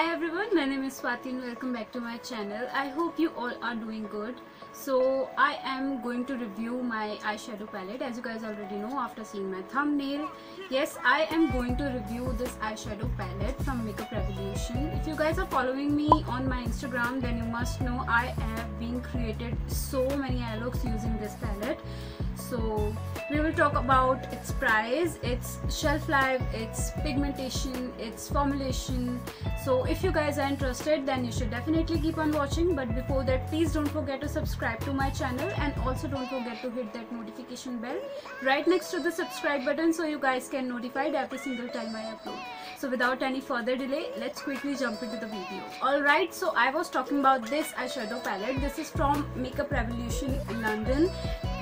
Hi everyone, my name is Swati and welcome back to my channel. I hope you all are doing good. So I am going to review my eyeshadow palette as you guys already know after seeing my thumbnail. Yes, I am going to review this eyeshadow palette from Makeup Revolution. If you guys are following me on my Instagram then you must know I have been created so many eye looks using this palette. So we will talk about its price, its shelf life, its pigmentation, its formulation. So if you guys are interested then you should definitely keep on watching but before that please don't forget to subscribe to my channel and also don't forget to hit that notification bell right next to the subscribe button so you guys can notified every single time I upload. So without any further delay let's quickly jump into the video. Alright so I was talking about this eyeshadow palette. This is from Makeup Revolution in London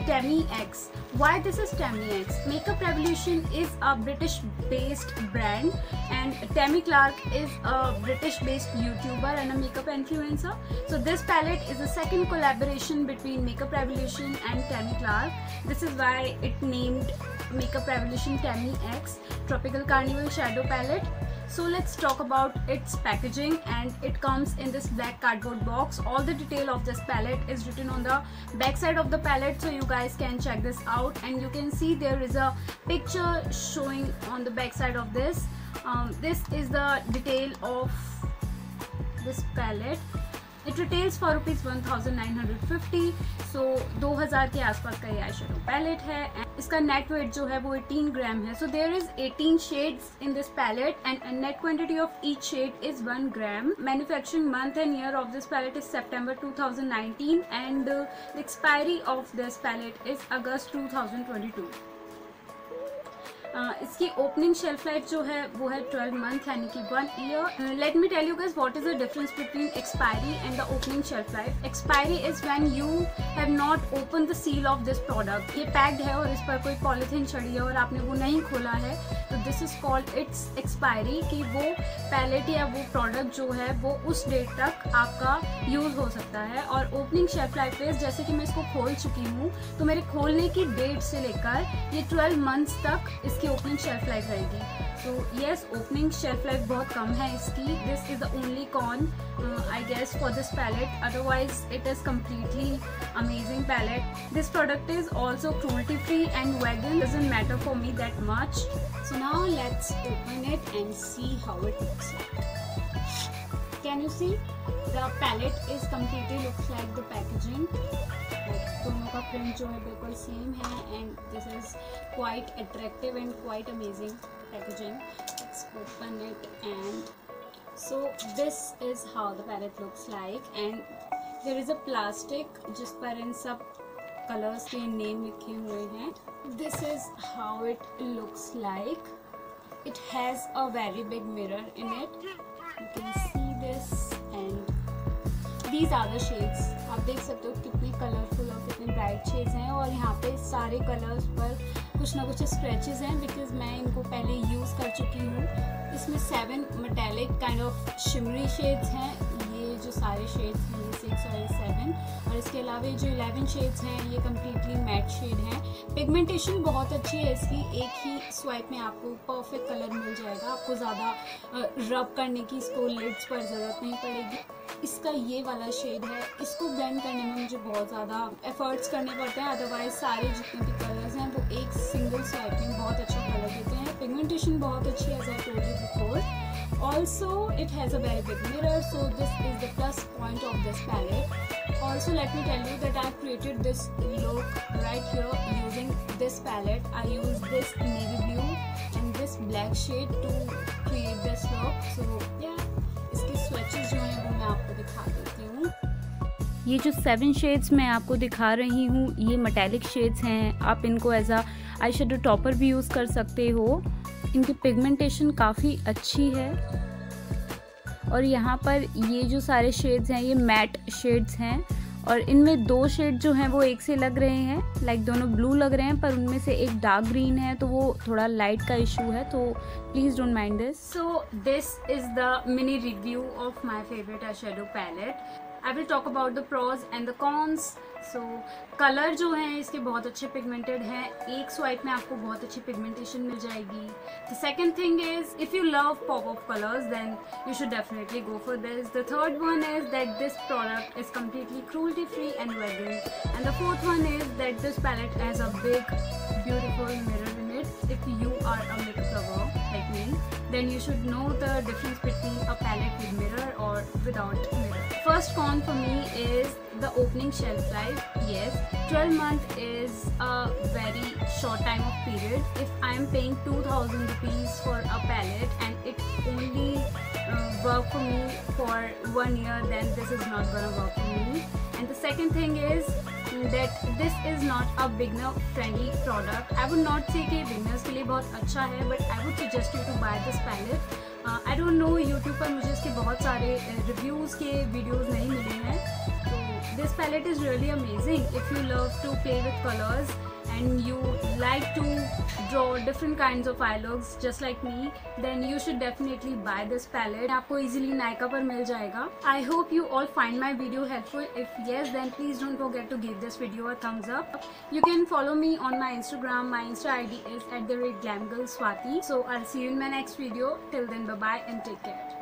Temi X. Why this is Temi X? Makeup Revolution is a British based brand and Temi Clark is a British based YouTuber and a makeup influencer. So this palette is a second collaboration between Makeup Revolution and Temi Clark. This is why it named Makeup Revolution Temi X Tropical Carnival Shadow Palette so let's talk about its packaging and it comes in this black cardboard box. All the detail of this palette is written on the back side of the palette so you guys can check this out and you can see there is a picture showing on the back side of this. Um, this is the detail of this palette it retails for rupees one thousand so दो हज़ार के आसपास का ये eye shadow palette है इसका net wait जो है वो 18 ग्राम है. So there is 18 shades in this palette and net quantity of each shade is 1 gram manufacturing month and year of this palette is September 2019 and the expiry of this palette is August 2022 इसकी opening shelf life जो है, वो है 12 month यानी कि one year let me tell you guys what is the difference between expiry and the opening shelf life expiry is when you have not open the seal of this product ये packed है और इस पर कोई polythene चढ़ी है और आपने वो नहीं खोला है. तो this is called its expiry कि वो पैलेट या वो प्रोडक्ट जो है, वो उस डेट तक आपका यूज़ हो सकता है. और ओपनिंग शेल्फ लाइफ इज़ जैसे कि मैं इसको खोल चुकी हूँ तो मेरे खोलने की डेट से लेकर ये 12 मंथ्स तक इसकी इसकी ओपनिंग शेल्फ लाइफ रहेगी। तो येस ओपनिंग शेल्फ लाइफ बहुत कम है इसकी। This is the only con I guess for this palette otherwise it is completely amazing palette this product is also cruelty free and vegan doesn't matter for me that much so now let's open it and see how it looks can you see the palette is completely looks like the packaging का print जो है बिल्कुल same है and this is quite attractive and quite amazing packaging open it and so this is how the palette looks like and there is a plastic जिस पर इन सब colours के name लिखे हुए हैं. This is how it looks like it has a very big mirror in it you can see this and these are the shades आप देख सकते हो कितनी कलरफुल और ब्राइट शेड्स हैं और यहाँ पे सारे कलर्स पर कुछ ना कुछ स्क्रैचेस हैं बिकॉज़ मैं इनको पहले यूज़ कर चुकी हूँ। इसमें seven metallic kind of shimmery shades हैं। ये जो सारे शेड्स हैं, ये सिक्स और ये सेवन और इसके अलावा जो इलेवन शेड्स हैं, ये कम्प्लीटली मैट शेड हैं। पिगमेंटेशन बहुत अच्छी है इसकी। एक ही स्वाइप में आपको परफेक्ट कलर मिल जाएगा। आपको ज़्यादा रब करने की इसको लिड्स पर ज़रूरत नहीं पड़ेगी। इसका ये वाला शेड है। इसको ब्लेंड करने में मुझे बहुत ज़्यादा एफर्ट्स करने पड़ते हैं। अदरवाइज़ सारे जितने भी कलर्स हैं, वो एक सिंगल स्वाइप में बहुत अच्छा कलर देते हैं। पिगमेंटेशन बहुत अच्छी है जैसे before also it has a very good mirror so this is the plus point of this palette also let me tell you that I created this look right your using this palette I use this navy blue and this black shade to create this look so या इसके स्वेचेज जो हैं आपको दिखा देती हूँ। ये जो सेवन शेड्स मैं आपको दिखा रही हूँ, ये मटैलिक शेड्स हैं। आप इनको एज आ आई शेडो टॉपर भी यूज़ कर सकते हो। इनकी पिगमेंटेशन काफ़ी अच्छी है। और यहाँ पर ये जो सारे शेड्स हैं, ये मैट शेड्स हैं। और इनमें दो शेड जो हैं वो एक से लग रहे हैं लाइक दोनों ब्लू लग रहे हैं, पर उनमें से एक डार्क ग्रीन है तो वो थोड़ा लाइट का इशू है तो please don't mind this so this is the mini review of my favourite eyeshadow palette I will talk about the pros and the cons so colour जो हैं, इसके बहुत अच्छे पिगमेंटेड हैं। एक स्वाइप में आपको बहुत अच्छी पिगमेंटेशन मिल जाएगी। The second thing is if you love pop of colours then you should definitely go for this the third one is that this product is completely cruelty free and vegan and the fourth one is that this palette has a big beautiful mirror if you are a makeup lover like me then you should know the difference between a palette with mirror or without mirror. First con for me is the opening shelf life. Yes 12 month is a very short time of period. If i am paying 2000 rupees for a palette and it only uh, work for me for one year then this is not gonna work for me. And the second thing is that this is not a beginner friendly product i would not say कि beginners के लिए बहुत अच्छा है but i would suggest you to buy this palette Uh, I don't know YouTube पर मुझे इसके बहुत सारे रिव्यूज़ के वीडियोज़ नहीं मिले हैं This palette is really amazing if you love to play with colors and you like to draw different kinds of eye looks just like me then you should definitely buy this palette आपको easily Nykaa पर मिल जाएगा I hope you all find my video helpful if yes then please don't forget to give this video a thumbs up you can follow me on my Instagram my Insta ID is at the rate glamgirl swati so I'll see you in my next video till then bye bye and take care